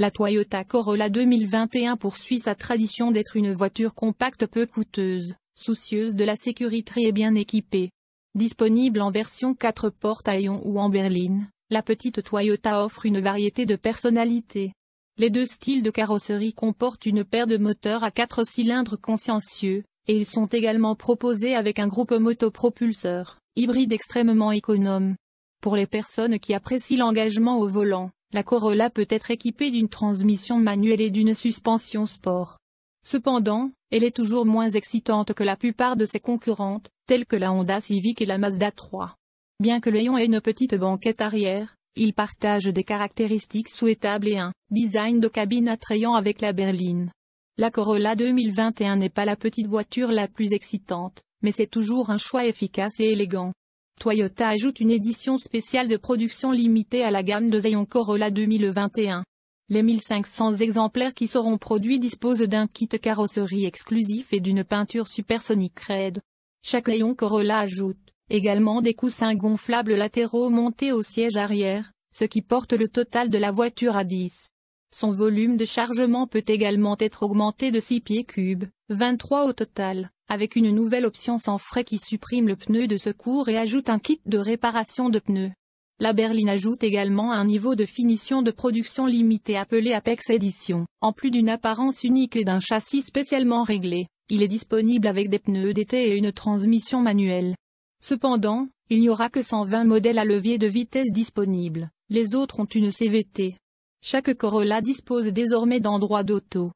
La Toyota Corolla 2021 poursuit sa tradition d'être une voiture compacte peu coûteuse, soucieuse de la sécurité et bien équipée. Disponible en version 4 portes à Lyon ou en berline, la petite Toyota offre une variété de personnalités. Les deux styles de carrosserie comportent une paire de moteurs à 4 cylindres consciencieux, et ils sont également proposés avec un groupe motopropulseur, hybride extrêmement économe. Pour les personnes qui apprécient l'engagement au volant, la Corolla peut être équipée d'une transmission manuelle et d'une suspension sport. Cependant, elle est toujours moins excitante que la plupart de ses concurrentes, telles que la Honda Civic et la Mazda 3. Bien que le ait une petite banquette arrière, il partage des caractéristiques souhaitables et un design de cabine attrayant avec la berline. La Corolla 2021 n'est pas la petite voiture la plus excitante, mais c'est toujours un choix efficace et élégant. Toyota ajoute une édition spéciale de production limitée à la gamme de Xeon Corolla 2021. Les 1500 exemplaires qui seront produits disposent d'un kit carrosserie exclusif et d'une peinture supersonique raide. Chaque Xeon Corolla ajoute également des coussins gonflables latéraux montés au siège arrière, ce qui porte le total de la voiture à 10. Son volume de chargement peut également être augmenté de 6 pieds cubes, 23 au total avec une nouvelle option sans frais qui supprime le pneu de secours et ajoute un kit de réparation de pneus. La berline ajoute également un niveau de finition de production limité appelé Apex Edition. En plus d'une apparence unique et d'un châssis spécialement réglé, il est disponible avec des pneus d'été et une transmission manuelle. Cependant, il n'y aura que 120 modèles à levier de vitesse disponibles, les autres ont une CVT. Chaque Corolla dispose désormais d'endroits d'auto.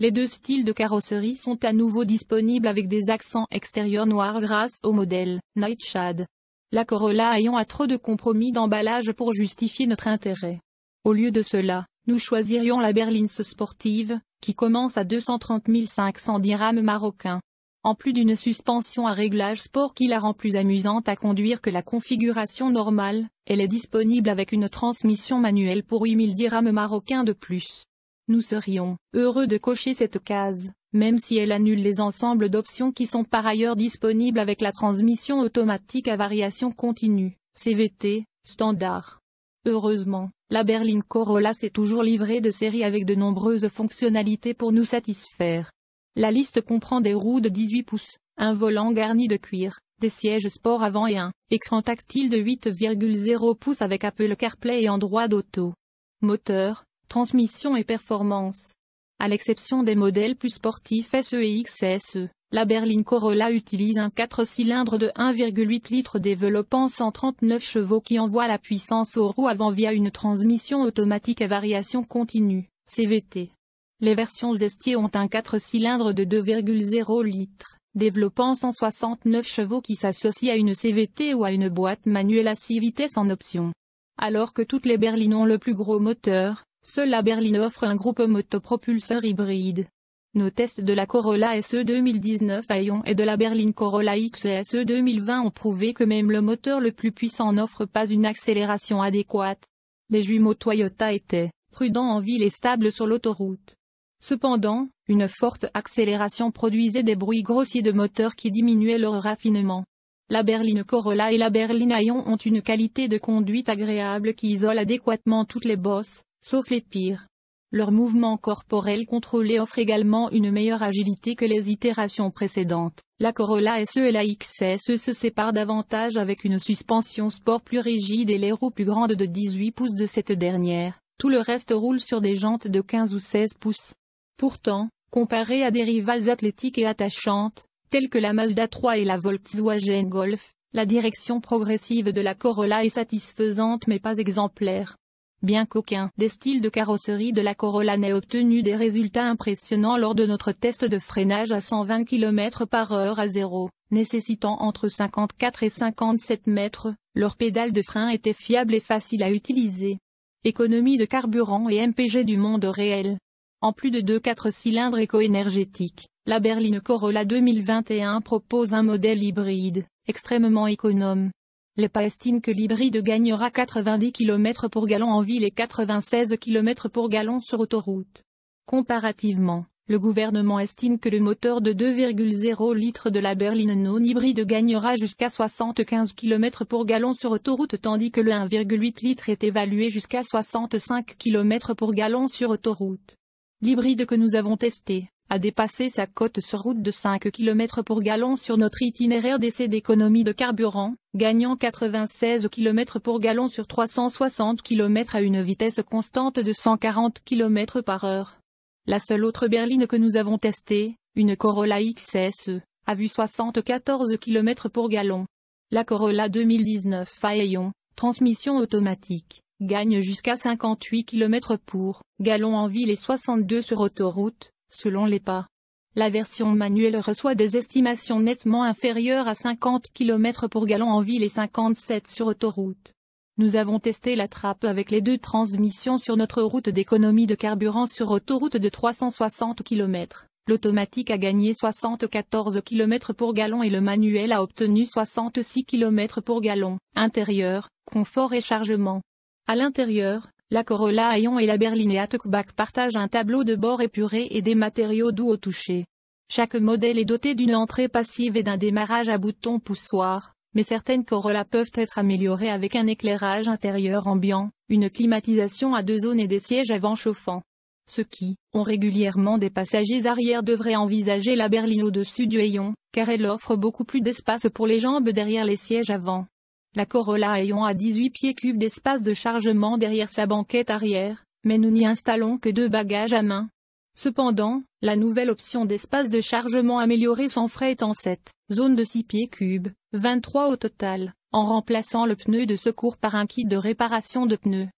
Les deux styles de carrosserie sont à nouveau disponibles avec des accents extérieurs noirs grâce au modèle Nightshade. La Corolla ayant a trop de compromis d'emballage pour justifier notre intérêt. Au lieu de cela, nous choisirions la berline sportive, qui commence à 230 500 dirhams marocains. En plus d'une suspension à réglage sport qui la rend plus amusante à conduire que la configuration normale, elle est disponible avec une transmission manuelle pour 8000 dirhams marocains de plus. Nous serions heureux de cocher cette case, même si elle annule les ensembles d'options qui sont par ailleurs disponibles avec la transmission automatique à variation continue, CVT, standard. Heureusement, la berline Corolla s'est toujours livrée de série avec de nombreuses fonctionnalités pour nous satisfaire. La liste comprend des roues de 18 pouces, un volant garni de cuir, des sièges sport avant et un écran tactile de 8,0 pouces avec Apple CarPlay et Android Auto. Moteur, transmission et performance. À l'exception des modèles plus sportifs SE et XSE, la berline Corolla utilise un 4 cylindres de 1,8 litres développant 139 chevaux qui envoie la puissance aux roues avant via une transmission automatique à variation continue, CVT. Les versions Zestier ont un 4 cylindres de 2,0 litres, développant 169 chevaux qui s'associe à une CVT ou à une boîte manuelle à 6 vitesses en option. Alors que toutes les berlines ont le plus gros moteur, Seule la berline offre un groupe motopropulseur hybride. Nos tests de la Corolla SE 2019 à Lyon et de la berline Corolla XSE 2020 ont prouvé que même le moteur le plus puissant n'offre pas une accélération adéquate. Les jumeaux Toyota étaient prudents en ville et stables sur l'autoroute. Cependant, une forte accélération produisait des bruits grossiers de moteur qui diminuaient leur raffinement. La berline Corolla et la berline Aion ont une qualité de conduite agréable qui isole adéquatement toutes les bosses, sauf les pires. Leur mouvement corporel contrôlé offre également une meilleure agilité que les itérations précédentes. La Corolla SE et la XSE se séparent davantage avec une suspension sport plus rigide et les roues plus grandes de 18 pouces de cette dernière. Tout le reste roule sur des jantes de 15 ou 16 pouces. Pourtant, comparé à des rivales athlétiques et attachantes, telles que la Mazda 3 et la Volkswagen Golf, la direction progressive de la Corolla est satisfaisante mais pas exemplaire. Bien qu'aucun des styles de carrosserie de la Corolla n'ait obtenu des résultats impressionnants lors de notre test de freinage à 120 km par heure à zéro, nécessitant entre 54 et 57 mètres, leur pédale de frein était fiable et facile à utiliser. Économie de carburant et MPG du monde réel. En plus de deux 4 cylindres éco-énergétiques, la berline Corolla 2021 propose un modèle hybride, extrêmement économe, L'EPA estime que l'hybride gagnera 90 km pour gallon en ville et 96 km pour gallon sur autoroute. Comparativement, Le gouvernement estime que le moteur de 2,0 litres de la berline non hybride gagnera jusqu'à 75 km pour gallon sur autoroute tandis que le 1,8 litres est évalué jusqu'à 65 km pour gallon sur autoroute. L'hybride que nous avons testé a dépassé sa cote sur route de 5 km pour gallon sur notre itinéraire d'essai d'économie de carburant, gagnant 96 km pour gallon sur 360 km à une vitesse constante de 140 km par heure. La seule autre berline que nous avons testée, une Corolla XSE, a vu 74 km pour gallon. La Corolla 2019 Aeon, transmission automatique, gagne jusqu'à 58 km pour gallon en ville et 62 sur autoroute, selon les pas. La version manuelle reçoit des estimations nettement inférieures à 50 km pour gallon en ville et 57 sur autoroute. Nous avons testé la trappe avec les deux transmissions sur notre route d'économie de carburant sur autoroute de 360 km. L'automatique a gagné 74 km pour gallon et le manuel a obtenu 66 km pour gallon. Intérieur, confort et chargement. À l'intérieur, la Corolla Ion et la berline Hatchback partagent un tableau de bord épuré et des matériaux doux au toucher. Chaque modèle est doté d'une entrée passive et d'un démarrage à bouton poussoir, mais certaines Corolla peuvent être améliorées avec un éclairage intérieur ambiant, une climatisation à deux zones et des sièges avant chauffants. Ceux qui ont régulièrement des passagers arrière devraient envisager la berline au-dessus du hayon, car elle offre beaucoup plus d'espace pour les jambes derrière les sièges avant. La Corolla Hayon a 18 pieds cubes d'espace de chargement derrière sa banquette arrière, mais nous n'y installons que deux bagages à main, Cependant, la nouvelle option d'espace de chargement amélioré sans frais est en 7 zones de 6 pieds cubes, 23 au total, en remplaçant le pneu de secours par un kit de réparation de pneus.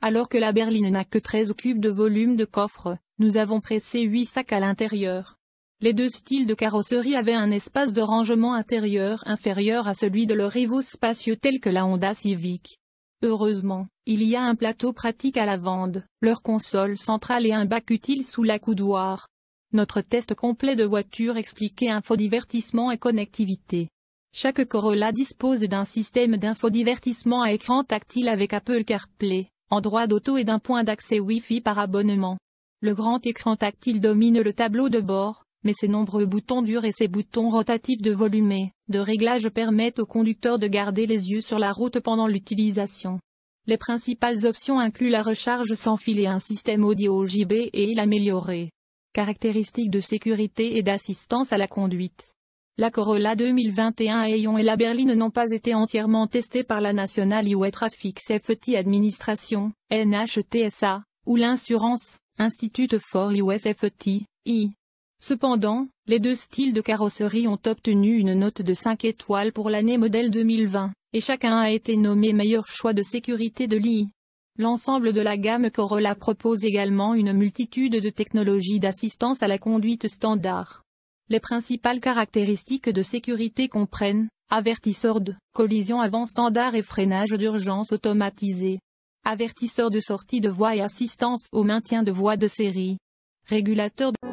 Alors que la berline n'a que 13 cubes de volume de coffre, nous avons pressé 8 sacs à l'intérieur. Les deux styles de carrosserie avaient un espace de rangement intérieur inférieur à celui de leur rivaux spacieux tel que la Honda Civic. Heureusement, il y a un plateau pratique à la vente, leur console centrale et un bac utile sous la coudoir. Notre test complet de voiture expliquait infodivertissement et connectivité. Chaque Corolla dispose d'un système d'infodivertissement à écran tactile avec Apple CarPlay, Android Auto et d'un point d'accès Wi-Fi par abonnement. Le grand écran tactile domine le tableau de bord, mais ses nombreux boutons durs et ses boutons rotatifs de volume et de réglage permettent au conducteur de garder les yeux sur la route pendant l'utilisation. Les principales options incluent la recharge sans fil et un système audio JB et l'amélioré. Caractéristiques de sécurité et d'assistance à la conduite. La Corolla 2021 Aeon et la berline n'ont pas été entièrement testées par la National Highway Traffic Safety Administration, NHTSA, ou l'Insurance, Institute for US Safety, I. Cependant, les deux styles de carrosserie ont obtenu une note de 5 étoiles pour l'année modèle 2020, et chacun a été nommé meilleur choix de sécurité de l'II. L'ensemble de la gamme Corolla propose également une multitude de technologies d'assistance à la conduite standard. Les principales caractéristiques de sécurité comprennent avertisseur de collision avant standard et freinage d'urgence automatisé, avertisseur de sortie de voie et assistance au maintien de voie de série, régulateur de